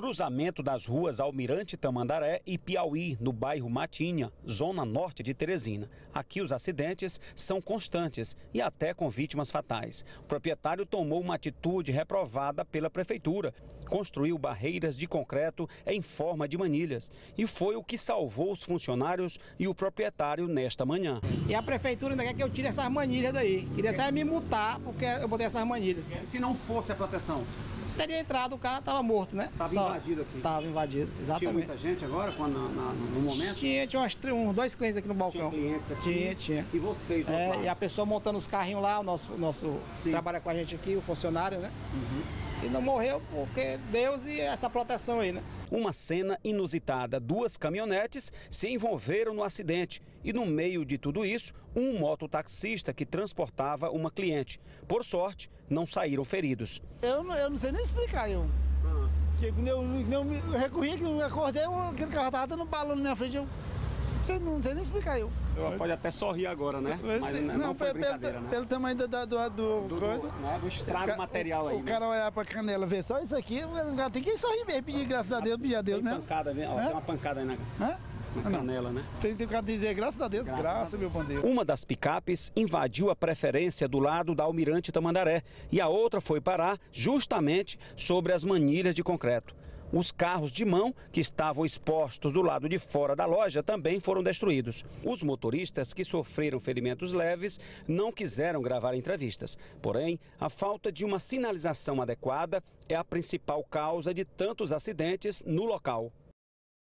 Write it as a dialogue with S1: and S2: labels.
S1: cruzamento das ruas Almirante Tamandaré e Piauí, no bairro Matinha, zona norte de Teresina. Aqui os acidentes são constantes e até com vítimas fatais. O proprietário tomou uma atitude reprovada pela prefeitura. Construiu barreiras de concreto em forma de manilhas e foi o que salvou os funcionários e o proprietário nesta manhã.
S2: E a prefeitura ainda quer que eu tire essas manilhas daí. Queria até me multar porque eu botei essas manilhas.
S1: Se não fosse a proteção,
S2: Teria entrado, o carro estava morto, né?
S1: Estava invadido aqui.
S2: Estava invadido,
S1: tinha
S2: exatamente.
S1: muita gente agora quando, na- no momento?
S2: Tinha, tinha umas, uns dois clientes aqui no balcão.
S1: Tinha clientes aqui?
S2: Tinha, tinha.
S1: E vocês, outro
S2: É, e a pessoa montando os carrinhos lá, o nosso, nosso
S1: Sim.
S2: trabalha com a gente aqui, o funcionário, né?
S1: Uhum.
S2: E não morreu porque Deus e essa proteção aí, né?
S1: Uma cena inusitada. Duas caminhonetes se envolveram no acidente e, no meio de tudo isso, um mototaxista que transportava uma cliente. Por sorte, não saíram feridos.
S3: Eu, não- eu não sei nem explicar, eu. Que quando eu, eu, eu recorri, que eu acordei, eu- aquele carro tava dando bala na minha frente, eu não sei, não sei nem explicar, eu.
S1: Pode até sorrir agora, né? Mas não, foi
S3: pelo,
S1: brincadeira,
S3: pelo,
S1: né?
S3: pelo tamanho do, do, do, do coisa.
S1: né, do estrago
S3: O
S1: material aí.
S3: O cara olhar pra canela, ver só isso aqui, o cara tem que sorrir mesmo, pedir graças a Deus, pedir a Deus,
S1: tem
S3: né?
S1: pancada, ó, tem uma pancada aí na,
S3: Hã?
S1: Canela, né?
S3: Tem, tem que o cara dizer graças a Deus,
S1: Graças
S3: graças,
S1: a
S3: meu bandeiro.
S1: Uma das picapes invadiu a preferência do lado da Almirante Tamandaré e a outra foi parar justamente sobre as manilhas de concreto. Os carros de mão que estavam expostos do lado de fora da loja também foram destruídos. Os motoristas que sofreram ferimentos leves não quiseram gravar entrevistas. Porém, a falta de uma sinalização adequada é a principal causa de tantos acidentes no local.